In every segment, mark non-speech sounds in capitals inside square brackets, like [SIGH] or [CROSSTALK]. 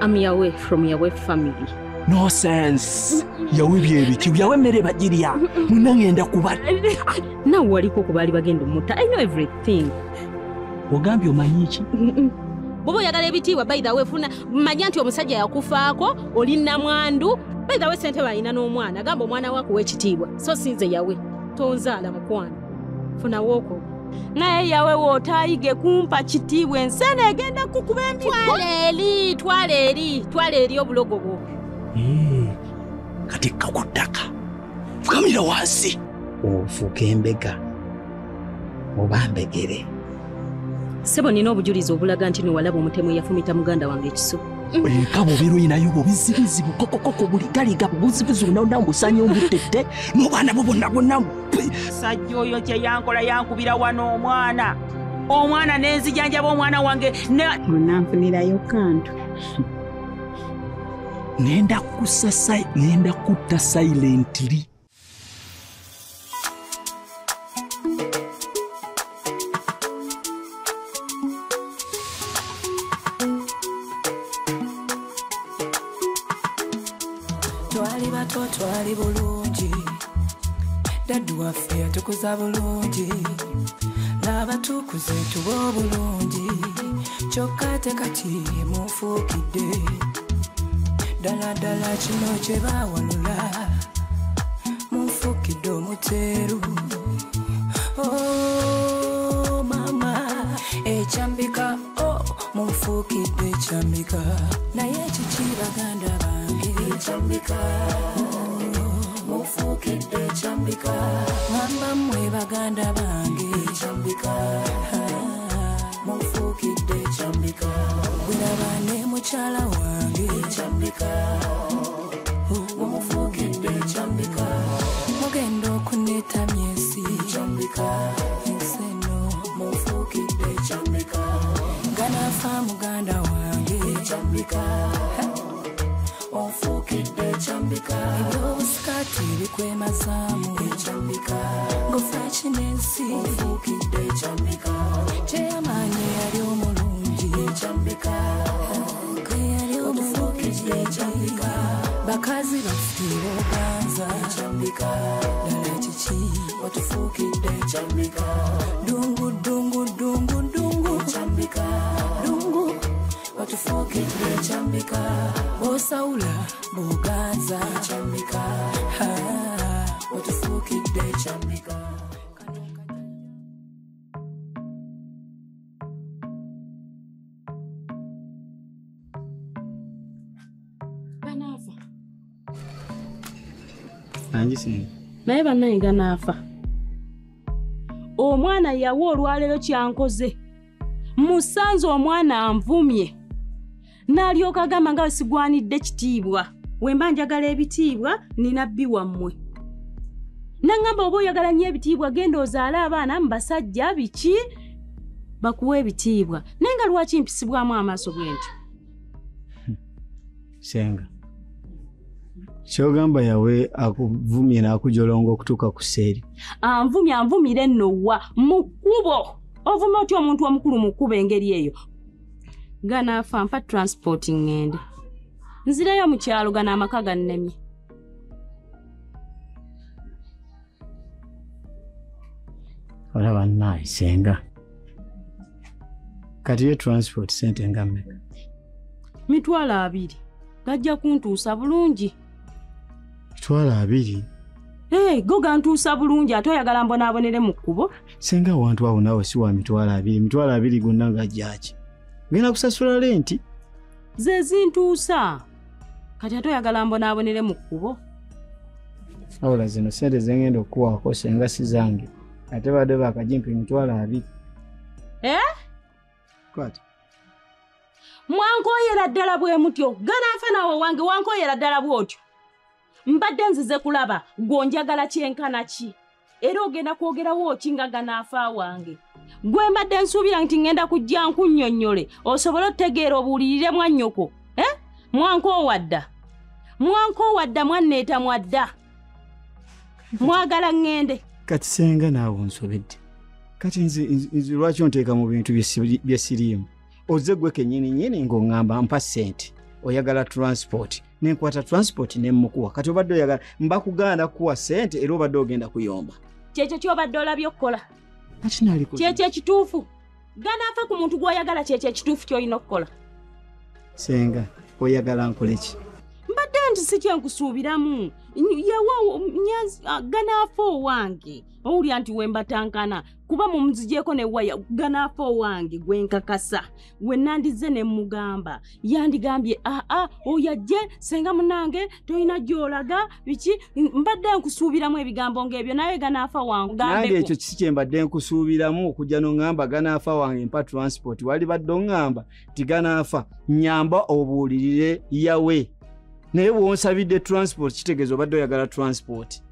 am yawe from yawe family. No sense yawe byebiki yawe emmere bagirya mwina ŋŋenda kuba [LAUGHS] nawe waliko ku baali bagenda omutta. I know everything. Ogambye omanyi ki? Mm-mm. bw'oba oyagala ebitiibwa baithawe funa manya nti omusajja yakufaako oli namwandu baithawe sente balina n'omwana. Gamba omwana wakuwa ekitiibwa so sinze yawe tonzaala mukwana funawo oko naye yawe wootayige kumpa kitiibwa ensene egenda kukuba emiggo twala eri twala eri twala eri obulogo bwo Eh, kati ku ttaka fukamira wansi. Ofuuka embega. Oba mbegere. Sebo nina obujulizi obulaga nti newalaba omutemu eyafumita muganda wange ekiso eka bwobeera oyinayo bubizibizibu kokokoko buli galiga bubuzibuzi bunaona mbusanya ombutedde n'obwana bwo bonna bonna sajja oyo kye yankola yankubira wano omwana. Omwana n'enzijanjaba omwana wange ne onanfunirayo kantu. Ngenda kussa si- ngenda kutta silently yatukuza bulungi laba tukuze tuba obulungi kyokka te kati mufuukidde. Ddala ddala kino kye baawalula munfuukidde omuteeru. Oh, mama ekyambika oh, munfuukidde ekyambika. Naye kiki baganda bange? Ekyambika munfuukidde ekyambika ŋamba mmwe baganda bange. Ekyambika munfuukidde ekyambika bweraba ne mukyala wange. Ekyambika mumufuukidde ekyambika mugenda okunetamya ensi ekyambika ensi eno munfuukidde ekyambika ganaafa muganda wange. Ekyambika ebikwemazaamu ekyambika ngofa kinensi ekyambika kyeyamaanyi eyali omulungi ekyambika kwe yali omufukidde ekyambika bakazi bafuire oganza ekyambika ddala kiki watufuukidde ekyambika dungu dungu dungu dungu watufuukidde ekyambika bosawula boganza ekyambika watufuukidde ekyambika naye bannange ganaafa omwana yawa olwaleero kyankoze musanze omwana anvumye n'alyoka agamba nga wesigwanidde kitiibwa. Wemba njagala ebitiibwa nina bbi wammwe. Naŋŋamba oba oyagala nnyo ebitiibwa genda ozaale abaana mu basajja biki? Bakuwa ebitiibwa. Naye nga lwaki mpisibwamu amaaso bwe ntyo? [LAUGHS] Senga kyogamba yawe akuvumye n'akujolonga okutuuka ku seeri anvumye anvumire nnowa mu kkubo. Ovume otya omuntu omukulu mu kkubo engeri eyo ganaafa mpa transport ŋŋende nzireyo mu kyalo gano amaka gannemye. Olaba naayi senga. Kati ye transport sente nga mmeka? Mitwalo abiri. Gajja kuntuusa bulungi. Mitwalo abiri? Ee go gantuusa bulungi ate oyagala mbonaabonere mu kkubo? Senga awantu awo naawe si wa mitwalo abiri. Mitwalo abiri gonna nga jjaki genda kusasula lenti ze zintuusa. Kati ate oyagala mbonaabonere mu kkubo? Wabula zino sente zengenda okukuwaako senga si zange ate badde bakajimpa emitwalo abiri. Ee kwati mwankooyera ddala bwe mutyo. Ganaafa naawe wange wankooyera ddala bw'otyo mbadde nzize kulaba gw'onjagala kyenkana ki? Era ogenda kwogerawo ki nga ganaafa wange gwe mbadde nsuubira nti ŋŋenda kujja nkunnyonnyole osobole otegeera obuulirire mwannyoko eh? mwankoowadda mwankoowadda mwanneeta mwadda? Mwagala ŋŋende. Kati senga naawe onsobedde. Kati nze lwaki onteeka mu bintu bye si- bye siriimu? Ozze gwe kennyini nnyini ng'oŋŋamba mpa ssente oyagala transport. Nenkwata transport nemukuwa kati obadde oyagala mbakugaana kuwa sente era obadde ogenda kuyomba. Kyekyo kyobadde olabye okukola? ku- kyekyo ekituufu ganaafa ku muntu gw'oyagala kyekyo ekituufu ky'olina okukola. Senga oyagala nkoleki mbadde nti si kyenkusuubiramu yawa ganaafa owange owulya nti wembatankana kuba mumuzigyeko newaya ganaafa owange gwenkakasa we nandize ne mugamba yandigambye aa oyajje senga munange tolina gyolaga biki? Mbadde nkusuubiramu ebigambo ng'ebyo naye ganaafa wange nange ekyo kiki kyembadde nkusuubiramu okujja noŋŋamba ganaafa wange mpa transport? Wali badde oŋŋamba ti ganaafa nyamba obuulirire yawe naye bw'onsabidde transport kitegeeza obadde oyagala transport.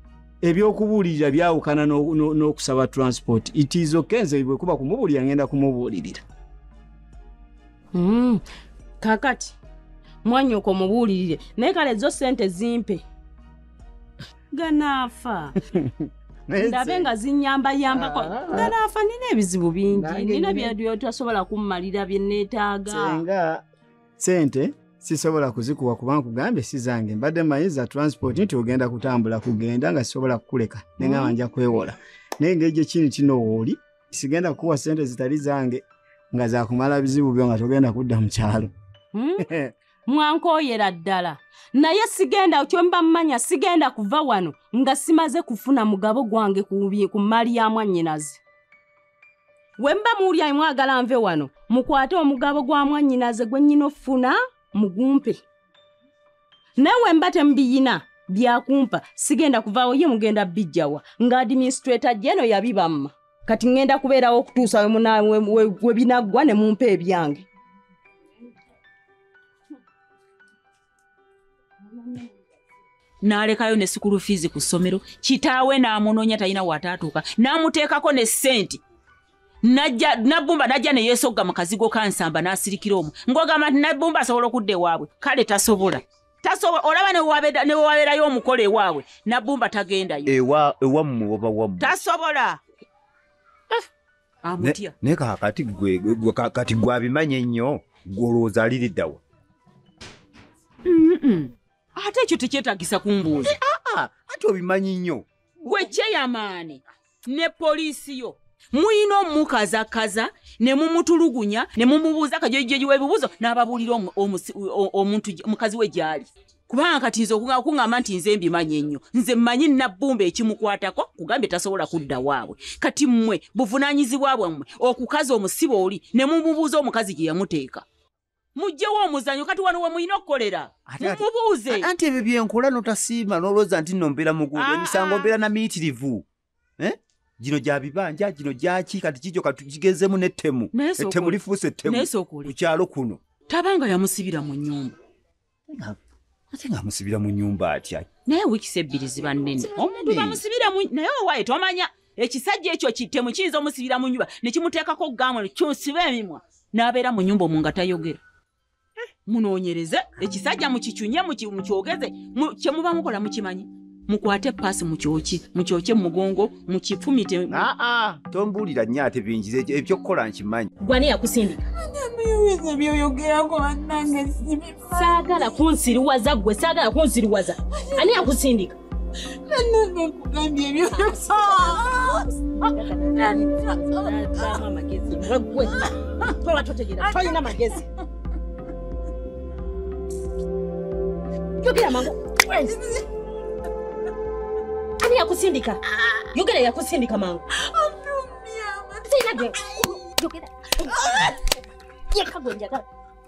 Ebyokubuulirira byawukana n'o- n'o- n'okusaba transport. Itiizo kenze bwe kuba kumubuulira ngenda kumubuulirira. Mm, kakati mwanyoko mubuulirire naye kale zo sente zimpe. Ganaafa. [LAUGHS] Ndabe nga zinyambayambako Ah. ganaafa nina ebizibu bingi. Nina byotasobola kummalira bye neetaaga. Senga sente sisobola kuzikuwa kuba nkugambye si zange mbadde manyi za transport nti ogenda kutambula kugenda nga sisobola kukuleka neŋŋamba nja kwewola. Naye ngeri gyekini kino wooli sigenda kukuwa sente zitali zange nga zakumala bizibu byo nga togenda kudda mu kyalo. Hmm? [LAUGHS] mwankooyera ddala. Naye sigenda kyemba mmanya sigenda kuva wano nga simaze kufuna mugabo gwange ku mmaali ya mwannyinaze. We mba muwulya mwagala nve wano mukwate omugabo gwa mwannyinaze gwe nnyina ofuna mugumpe. Naye we mba temubiyina byakumpa. Sigenda kuvaawo ye mugenda bijjawa nga administrator jeno yabibamma. Kati ŋŋenda kubeerawo okutuusa we binaggwa ne mumpa ebyange. N'alekayo ne sikulu fiizi ku ssomero. Kitaawe n'amunoonya talina wataatuuka. N'amuteekako ne ssente najja nabbumba najja ne yeesogga mu kazigo kansamba n'asirikira omwo. Ng'ogamba nti nabbumba asobola okudda ewaabwe. Kale tasobola. Tasobola olaba ne wabeera- ne wabeerayo omukolo ewaabwe. Nabbumba tagendayo. Ewa ewammwe oba wammwe? Tasobola. Eh, amutya. Naye kakati gwe gwe- ka- kati gwabimanya ennyo gwolowooza aliriddawa ate ekyo tekyetagisa kumbuuza. Ati obimanyi nnyo. Gwe kyeyamaani ne poliisi yo muyina omukazakaza ne mumutulugunya ne mumubuuza kajojoji w'ebibuuzo n'ababuulira omuntu mukazi we gy'ali. Kubanga kati nze okuŋŋamba nti nze mbimanyi ennyo. Nze mmanyi nabbumba ekimukwatako kugambye tasobola kudda waabwe. Kati mmwe buvunaanyizibwa bwammwe okukaza omusibe oli ne mumubuuza omukazi gye yamuteeka. Mugjewo omuzanyo kati wano we muyina okukolera? Mumubuuze. anti ebyo byenkola notasiima nolowooza nti nno mbeera mugudu Ah, emisango ah. mbeera na miitirivu Eh? Gino gya bibanja gino gyaki kati kikyo katugigezemu n'ettemu ettemu lifuuse ettemu ku kyalo kuno. Tabanga yamusibira mu nnyumba ate ng'amusibira mu nnyumba atya naye wiikisi ebbiri ziba nnene. Omuntu bamusibira mu naye owaaye tomanya ekisajja ekyo kitemu kiyinza omusibira mu nyumba ne kimuteekako gamu kyosiba emimwa n'abeera mu nyumba omwo nga tayogera. Munoonyereze ekisajja mukikyunye muki- mukyogeze mu- kye muba mukola mukimanyi mukwate paasi mukyoki mukyoke mu mugongo mukifumite aa tombuulira nnyo ate bingize ebyokukola nkimanyi. Gwani yakusindika? Saagala kunsiriwaza gwe saagala kunsiriwaza. Ani yakusindika? Gwe toba totegera tolina magezi. Yogera mangu ani yakusindika? Yogera yakusindika mangu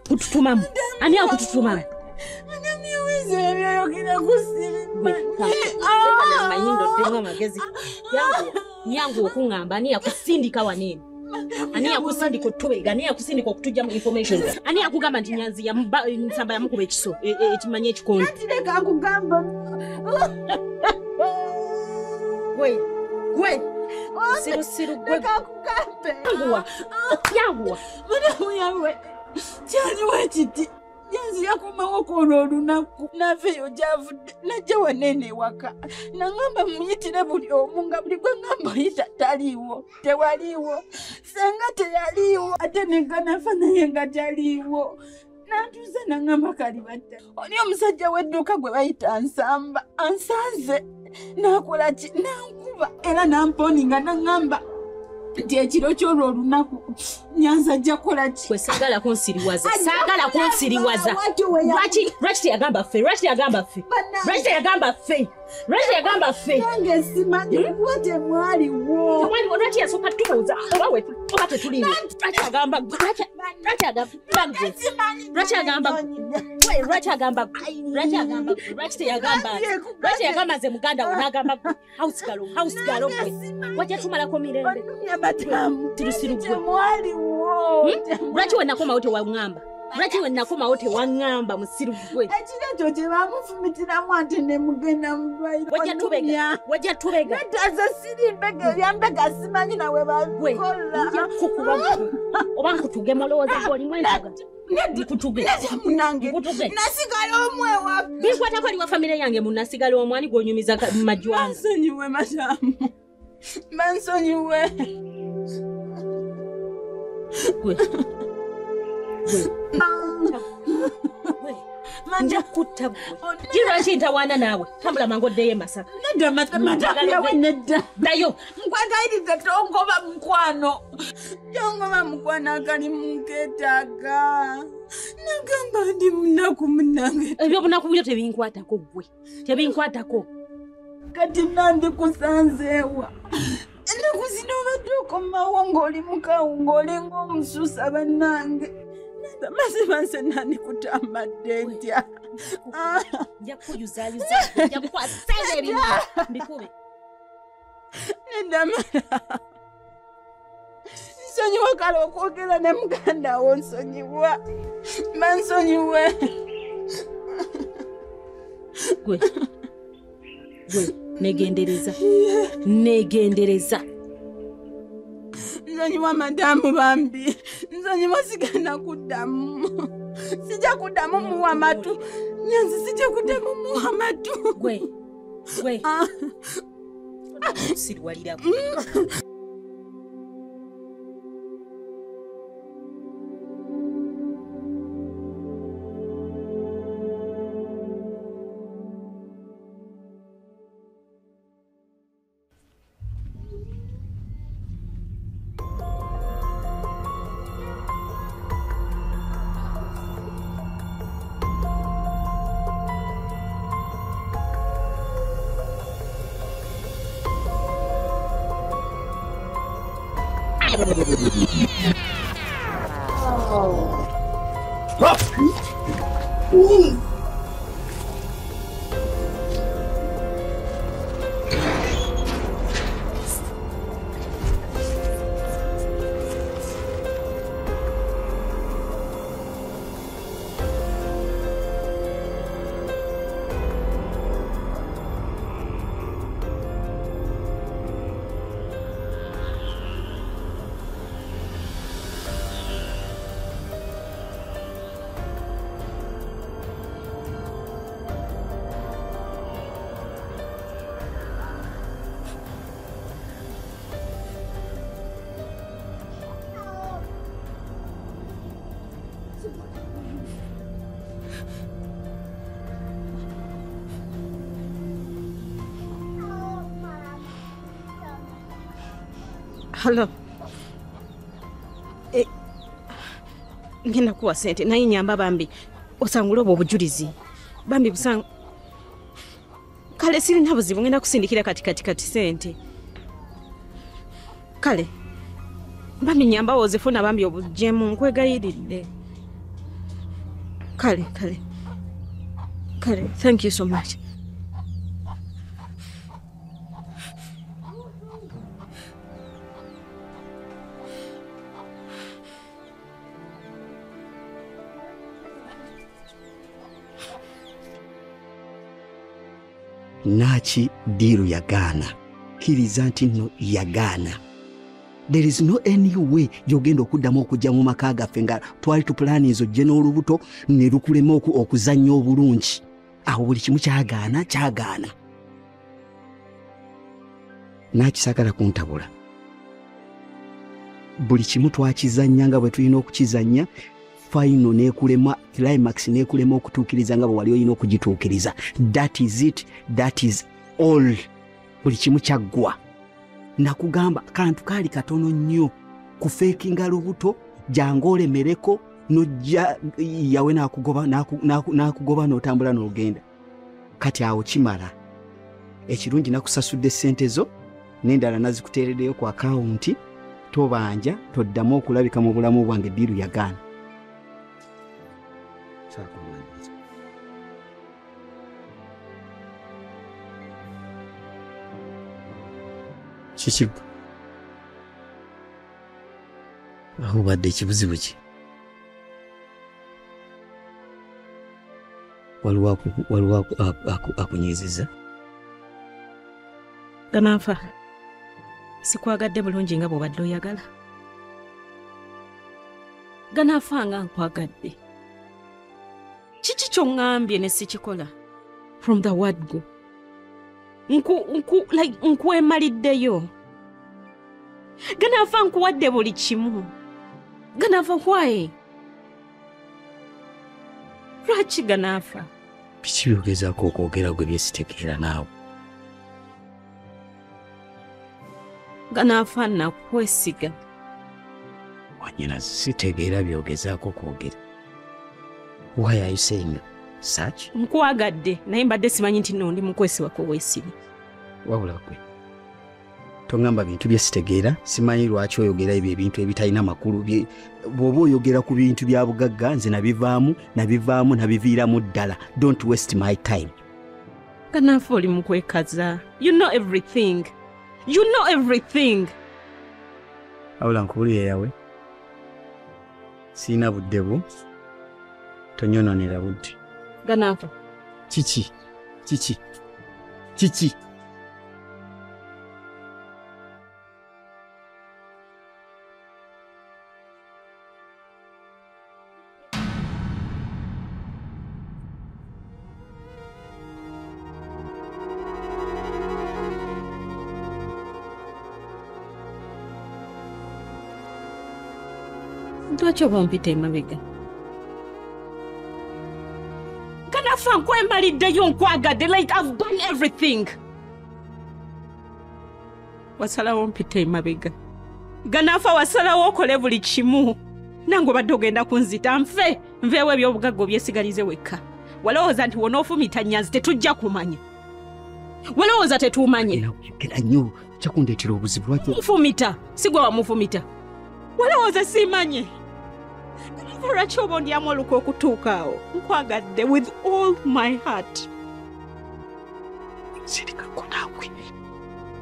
kututumamu ani akututumamu mayindo ddemu amagezi yangu nyangu okuŋŋamba ani yakusindika wanene ani yakusindika otubega ani yakusindika okutujja mu information? Ani yakugamba nti nyanzi nsamba yamukuba ekiso e- e- ekimanyi ekikondo [LAUGHS] gwe gwe sirusiru gwe yanguwa yanguwa munamuyawe kyaliwo kiti yanzi yakomawo kono olunaku naveeyo gyavudde najja wanene ewaka naŋamba muyitire buli omu. Nga buli gwe ŋamba oyita taliiwo. Tewaliiwo. Senga teyaliiwo. Ate neganafa naye nga taliiwo. Nantuuza naŋŋamba kali badda oli omusajja w'edduuka gwe bayita nsamba. Ansanze n'akola ki nankuba. Era nampooninga naŋŋamba nti ekiro kyolwo olunaku nyanza ajja kukola ki gwe saagala kunsiriwaza saagala kunsiriwaza. Lwaki teyagamba ffe? Lwaki teyagamba ffe? Lwaki teyagamba ffe lwaki teyagamba ffe? Nange simanyi kuba temwaliwo Waliwo lwaki yasooka tubuuza oba tetuliwo lwaki agamba? Lwaki- agamba lwaki agamba lwaki agamba lwaki agamba lwaki teyagamba? Lwaki yagamba nze muganda we n'agamba gwe? Hausigalo hausigalo gwe. wajja tumalako mirembe. Madamu tirusiru gwe. Temwaliwo lwaki we nakomawo tewaŋŋamba lwaki we nakomawo tewaŋŋamba musiru gwe ekiro ekyo kye bamufumitiramu ate ne mugenda mulwaire wajja tubega wajja tubega. Netaze siri mbega ebyambega simanyi nawe bakola. oba nkutuge mulowooza gwolimu entuga nkutuge. munange nkutuge. Nasigala omwewa binkwatako ali wa famire yange munasigala omwani gwonyumiza ka- mu majwanza bansonyiwe madamu bansonyiwe gwe gwe nja kutta gwe kirwaki ntawaana naawe tambula mangu oddeyo e masaka nedda. Ddayo nkwagayiriza tongoba mukwano. Tongoba mukwano akali munketaaga nagamba ndi munaku munange ebyobunaku byo tebinkwatako gwe tebinkwatako. Kati nandikusanzeewa. Ennaku zino obadde okomawo ng'oli mukawu ng'olinga omusuusa bannange maziba nse nandikutammadde ntya nja kukuyuzayuza nja kukwasaaza [LAUGHS] ebimu mbikube nedda mala nsonyiwa kale okwogera ne muganda wo nsonyiwa bansonyiwe gwe. Gwe. Negendereza. Negendereza nsonyiwa madamu bambi. Nsonyiwa sigenda kuddamu. Sijja kuddamu muwa matu. Nyanzi sijja kuddamu muwa matu. Gwe gwe. Ah. sirwalirako halo. Eh, ngenda kuwa sente naye nyamba bambi. Osangule obwo obujulizi. Bambi busang kale sirina buzibu ngenda kusindikira kati kati kati sente. Kale bambi nyamba wozifuna bambi obujemu nkwegayiridde. Kale kale. Kale thank you so much naaki diiru yagaana kkiriza nti nno yagaana there is no any way gyogenda okuddamu okujja mu maka gaffe nga twali tupulaninza ojje n'olubuto ne lukulema oku- okuzannya obulungi. Awo buli kimu kyagaana kyagaana. Naakisagala kuntabula buli kimu twakizannya nga bwe tulina okukizannya final nekulema climax nekulema okutuukiriza nga bwe wali olina okugituukiriza. That is it that is all. Buli kimu kyaggwa. Nakugamba kantu kaali katono nnyo. Kufeekinga lubuto jangu olemereko nojja yawe nakugoba naku- naku- nakugoba n'otambula n'ogenda. Kati awo kimala ekirungi nakusasudde sente zo n'endala nazikuteereddeyo ku akawunti tobanja toddamu okulabika mu bulamu bwange diiru yagaana Saakumwaniriza. kiki aho badde ekibuzibu ki waliwo aku- waliwo aku- aku- aku- akunyiiziza ganaafa sikwagadde bulungi nga bw'obadde oyagala ganaafa nga nkwagadde kiki kyoŋŋambye ne sikikola from the word go. Nkwemaliddeyo ganaafa nkuwadde buli kimu ganaafa why? Lwaki ganaafa biki byogezaako okwogera gwe byesitegeera naawe ganaafa nakwesiga wanyina sitegeera byogezaako kwogera why are you saying such? Nkwagadde naye mbadde simanyi nti nno ndi mukwesibako weesibi wabula gwe toŋŋamba bintu bye sitegeera? Simanyi lwaki oyogera ebyo ebintu ebitalina makulu bw'oba oyogera ku bintu bya bugagga nze nabivaamu nabivaamu nabiviiramu ddala. Don't waste my time. Ganaafa oli mukwekaza you know everything. You know everything. Wabula nkubulire yawe. Siina budde bwo tonyononera budde ganaafa kiki kiki kiki lwaki oba ompita emabega nkwembaliddeyo nkwagadde like i've done everything. Wasalawo mpita emabega. Ganaafa wasalawo okole buli kimu. Nange obadde ogenda kunzita nfe nveewo ebyobugagga obyesigalize wekka. Walowooza nti wonoofumita nyanzi tetujja kumanya. Walowooza tetumanye. Era oyogera nnyo kyakundeetera obuzibu lwaki mufumita si gwe wamufumita. Walowooza siimanye Ganaafa lwaki oba ondyamu oluka okutuuka awo. Nkwagadde with all my heart. Sirikako naawe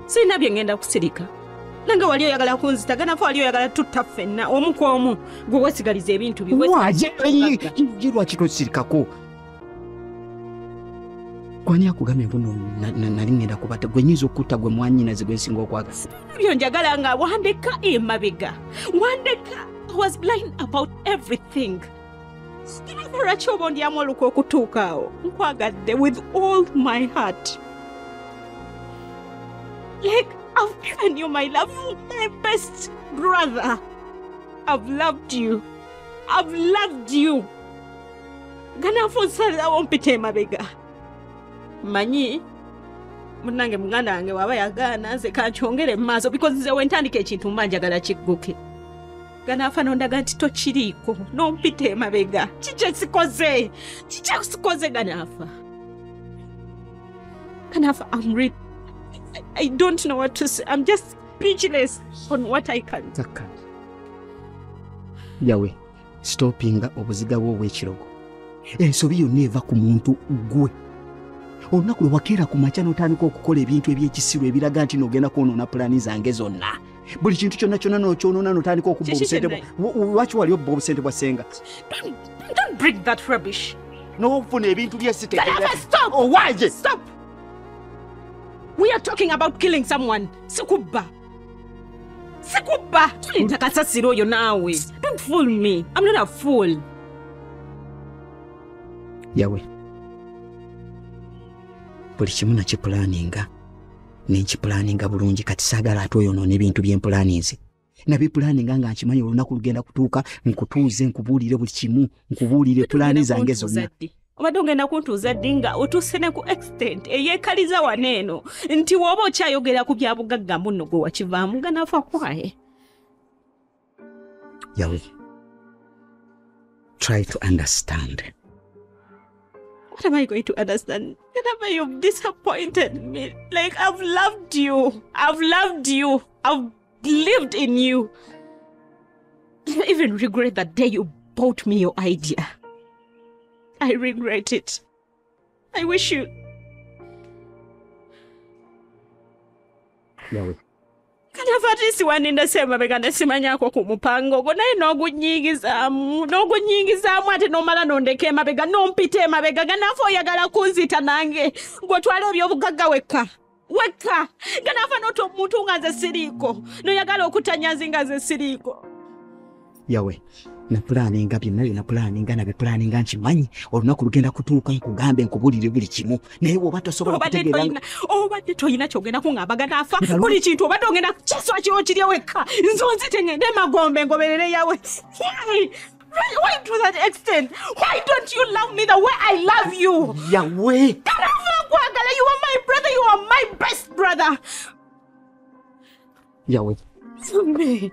sirina bye ngenda kusirika. Nange wali oyagala kunzita ganaafa wali oyagala tutta ffenna. Omu ku omu gwe weesigaliza ebintu bye waje ye lwaki tosirikako gwani akugambye na- nali ngenda kubata? Gwe nyinza okutta gwe mwanyinaze gwe nsinga okwagala byo njagala nga wandeka emabega wandeka was blind about everything. Lwaki oba ondyamu oluka okutuuka awo nkwagadde with all my heart. Like I've given you my love. You're my best brother. I've loved you. I've loved you. Ganaafa onsalawo mpita emabega manyi munange muganda wange waba yagaana nze kankyongere mu maaso because nze wentandika ekintu mba njagala kigguke ganaafa nondaga nti tokiriiko nompita emabega. Kikye sikoze? Kikye sikoze ganaafa ganaafa re- I, don't know what to say. I'm just speechless on what I can takka. Yawe stopinga obuziga bwo obw'ekirogo. Ensobi yonna eva ku muntu gwe olunaku lwe wakeera ku makya n'otandika okukola ebintu ebyekisiru ebiraga nti n'ogenda kwonoona pulaani zange zonna buli kintu kyonna kyonna nokyonoona n'otandika okubba obusente lwaki wali obba obusente bwa senga don't, don't bring that rubbish n'ofuna ebintu Ganaafa, stop! owaje Stop! We are talking about killing someone. Sikubba. Sikubba. Tolinda kasasiro oyo naawe. Don't fool me. I'm not a fool. yawe buli kimu nakipulaaninga. Nenkipulaaninga bulungi kati saagala ate oyonoona ebintu byempulaaninze. Nabipulaninga nga nkimanyi olunaku lugenda kutuuka nkutuuze nkubuulire buli kimu nkubuulire pulaani zange zonna. obadde ogenda kuntuuza ddi nga otuuse ne ku extent eyeekaliza wano eno? Nti wooba okyayogera ku bya bugagga muno gwe wakivaamu nga nafa kwaye. Yawe try to understand What am I going to understand? Whenever you've disappointed me, like I've loved you, I've loved you, I've lived in you. I even regret that day you bought me your idea. I regret it. I wish you. Yawe kanafatisi wanindasema bega ndasimanyako ku mupango gwo naye n'ogunyingizaamu n'ogunyingizaamu ate n'omala nondeka emabega nompita emabega ganaafa oyagala kunzita nange gwotwala ebyobugagga wekka wekka ganaafa noti omuntu nga nze siriiko noyagala okutanyazi nga nze siriiko yawe napulaninga byonna bye napulaninga nabipulaninga nkimanyi olunaku lugenda kutuuka nkugambe nkubuulire buli kimu naye woba tosobola obadde kutegeera toyina obadde toyina kyogenda kuŋŋamba ganaafa Ngalo- buli kintu obadde ogenda kiswa kiwo kirya wekka nzonzite ngende emagombe ngoberere yawe Why? To that extent? Why don't you love me the way I love you? yawe you are my brother, you are my best brother. yawe Fumbe.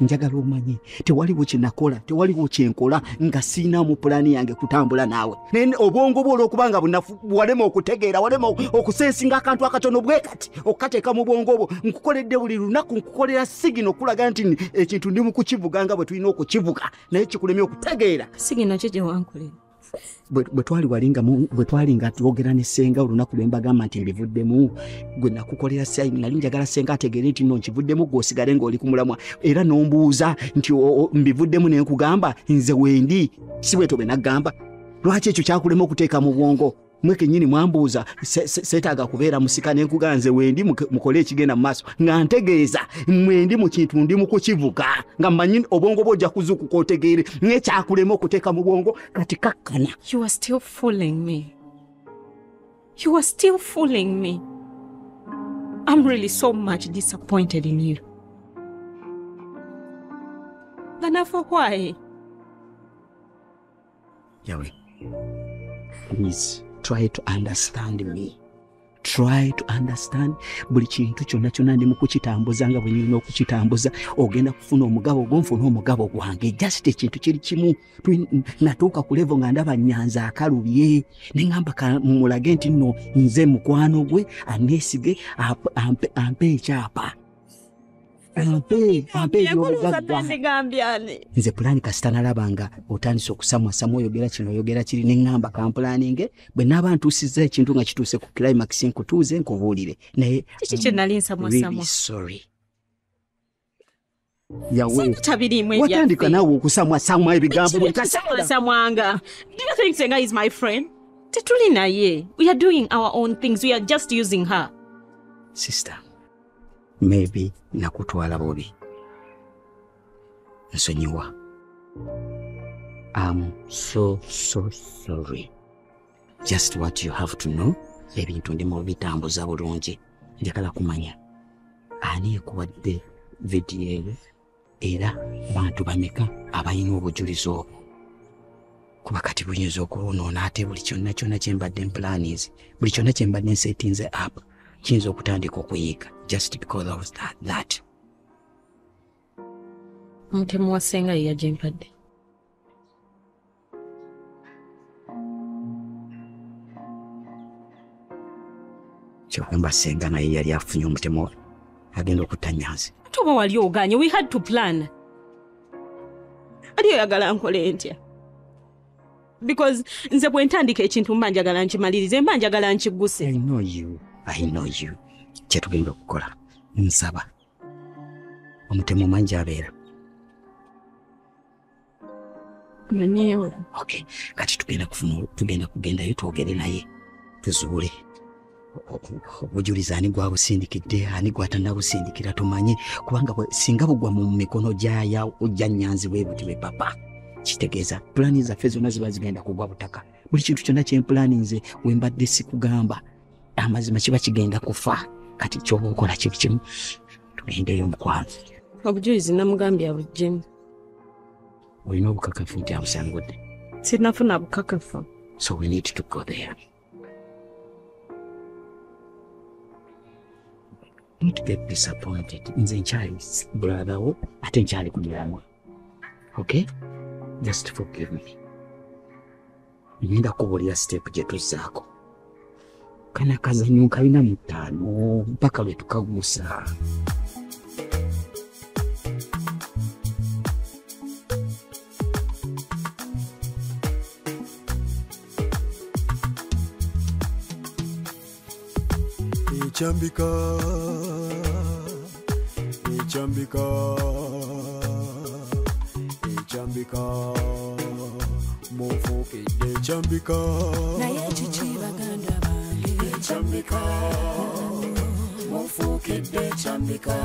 Njagala omanyi tewaliwo kyenakola tewaliwo kyenkola nga siinamu pulaani yange kutambula naawe. Naye obwongo bwo olwokuba nga bunafu walema okutegeera walema okusensinga akantu akatono bwe kati okukateeka mu bwongo bwo. Nkukoledde buli lunaku nkukolera sigino okulaga nti ekintu ndi mu kukivuga nga bwe tulina okukivuga. Naye kikulemye okutegeera. Sigina kye gye wankolera. Bwe twali wali nga bwe twali nga twogera ne senga olunaku lwe mbagamba nti mbivuddemu gwe nakukolera sayini nali njagala senga ategeere nti no nkivuddemu gwe osigale ng'oli ku mulamwa. Era n'ombuuza nti mbivuddemu ne nkugamba nze wendi si bweto bwe naggamba. Lwaki ekyo kyakulema okuteeka mu bwongo mwe kennyini mwambuuza se- se- seetaaga kubeera musika ne nkugamba nze wendi mukole ekigenda mu maaso nga ntegeeza mwendi mu kintu ndi mu kukivuga nga mmanyi obwongo bwo ojja kuzuukuka otegeere naye kyakulema okuteeka mu bwongo kati kakkana You are still fooling me. You are still fooling me. I'm really so much disappointed in you. Ganaafa why? Yahweh, please try to understand me. Try to understand. Buli kintu kyonna kyonna ndi mu kukitambuza nga bwe nyirina okukitambuza ogenda kufuna omugabo gwonfuna omugabo gwange. Just ekintu kiri kimu. Natuuka ku levo nga ndaba nyanza akalubye. Neŋŋamba ka- mulage nti nno nze mukwano gwe aneesige ampe ekyapa ampe ebyobugagga nze pulaani kasita nalaba nga otandise okusamwasamu oyogera kino oyogera kiri neŋŋamba kampulaaninge bwe naaba ntuusizza ekintu nga kituuse ku climax nkutuuze nkubuulire naye Kiki kye nali really nsamwasamwa? sorry yawe Singa tabiriimu ebyaffe. watandika naawe okusamwasamwa ebigambo buli kaseera Samwanga. Do you think Senga is my friend? Tetuli naye. We are doing our own things. We are just using her. sister maybe nakutwala bubi nsonyiwa. Am so so sorry. Just what you have to know. Ebintu ndi mu bitambuza bulungi. Njagala kumanya. Ani ekuwadde vidiyo eyo era bantu bameka abalina obujulizi obwo? Kuba kati buyinza okwonoona ate buli kyonna kyonna kyembadde mpulanizi buli kyonna kyembadde nsetinze app. Kiyinza okutandika okuyiika just because of that, that. Omutemu wa Senga ye yagimpadde. kyogamba senga naye yali afunye omutemu agenda okutanyazi ate oba wali oganye we had to plan ali oyagala nkole ntya because nze bwe ntandika ekintu mba njagala nkimalirize mba njagala nkiguse I know you. I know you. Kyetugenda okukola. Nsaba omutemu mangi abeera okay kati tugenda kufuna tugenda kugendayo twogere naye tuzuule. Obujulizi ani gwabusindikidde ani gwatannabusindikira tumanye kubanga singa bugwa mu mikono gyaya ojja nyanzi bwe buti bwe papa kitegeeza. Pulaani zaffe zonna ziba zigenda kugwa butaka. Buli kintu kyonna kyempulaani nze wembadde sikugamba amazima kiba kigenda kufa kati kyoba okola kibi kimu tugendeyo mukwano obujulizi namugambye abuggyemu olina obukakafu nti abusangudde sinafuna bukakafu. So we need to go there. Don't get disappointed. Nze nkyali brother wo ate nkyali kunyamwa okay? Just forgive me. Ngenda kubuulira step gye tuzzaako kana kazanyo kalina mu ttaano mpaka lwe tukaguusa ekyambika ekyambika ekyambika mufuukidde ekyambika naye kiki ekyambika mufuukidde ekyambika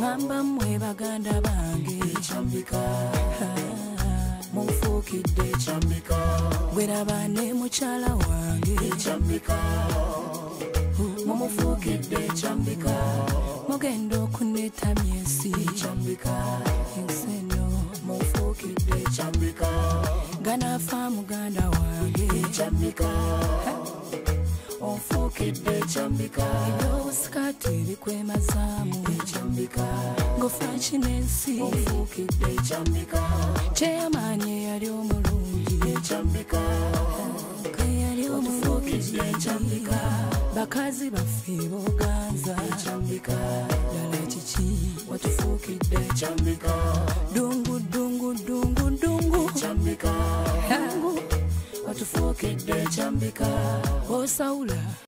ŋamba mmwe baganda bange. Ekyambika mufuukidde ekyambika bweraba ne mukyala wange. Ekyambika mumufuukidde ekyambika mugenda okunetamya ensi ekyambika ensi eno mufuukidde ekyambika ganaafa muganda wange. Ekyambika onfuukidde ekyambika ebyobusikaati ebikwemazaamu ekyambika ngofa kinensi onfuukidde ekyambika kyeyamaanyi eyali omulungi. Ekyambika keyali omulungi. Ekyambika bakazi baffe boganza. Ekyambika ddala kiki? Watufuukidde ekyambika dungu dungu dungu dungu ekyambika dungu watufuukidde ekyambika osawula